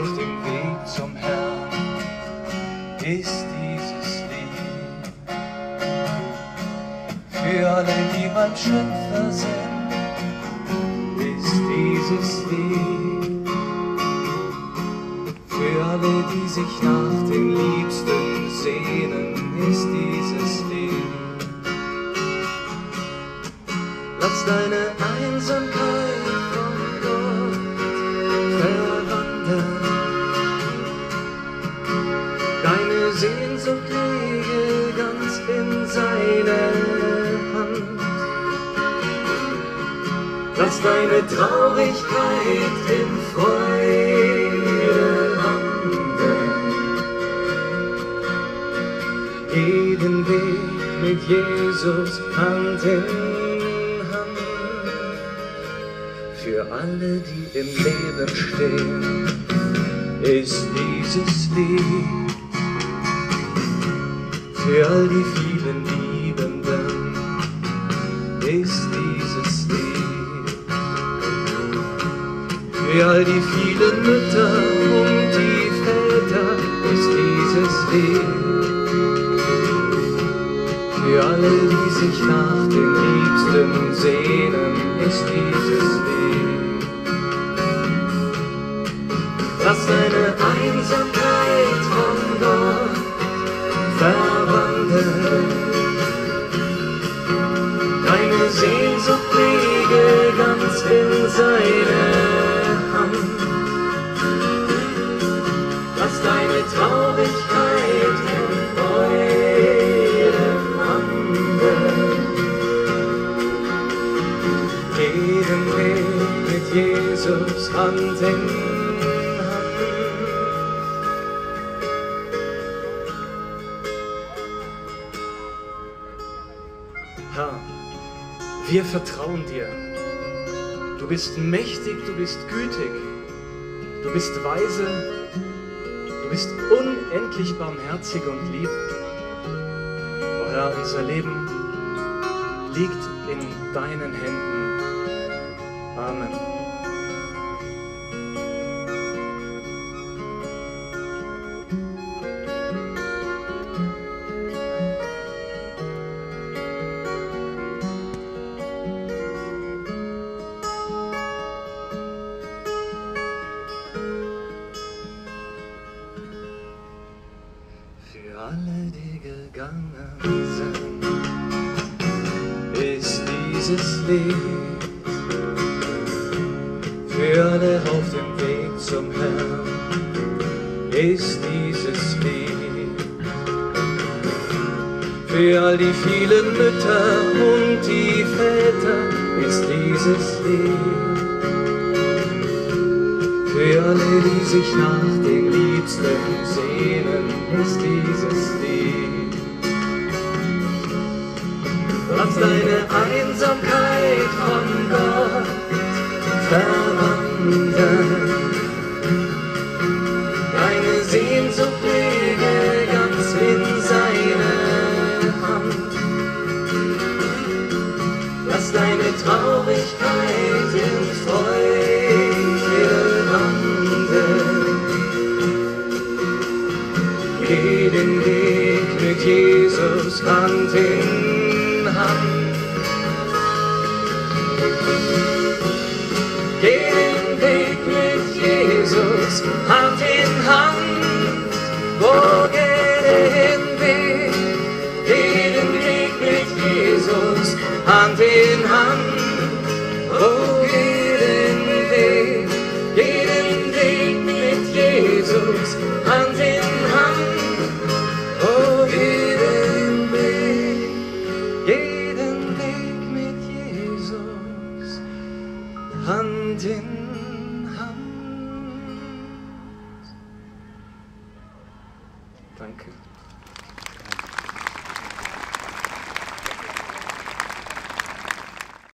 auf dem Weg zum Herrn ist dieses Lied. Für alle, die mein Schöpfer sind, ist dieses Lied. Für alle, die sich nach Lass deine Traurigkeit in Freude wandeln. Geh den Weg mit Jesus Hand in Hand. Für alle, die im Leben stehen, ist dieses Lied. Für all die vielen Liebenden ist dieses Für all die vielen Mütter und die Väter ist dieses Lied. Für alle, die sich nach den Liebsten sehnen, ist dieses Lied. In Hand. Herr, wir vertrauen dir. Du bist mächtig, du bist gütig, du bist weise, du bist unendlich barmherzig und lieb. O Herr, unser Leben liegt in deinen Händen. Amen. Für alle, die gegangen sind, ist dieses Lied. Für alle auf dem Weg zum Herrn ist dieses Lied. Für all die vielen Mütter und die Väter ist dieses Lied. Für alle, die sich nach den Liebsten sehnen, ist dieses Lied. Lass deine Einsamkeit von Gott Hand in Hand. Danke.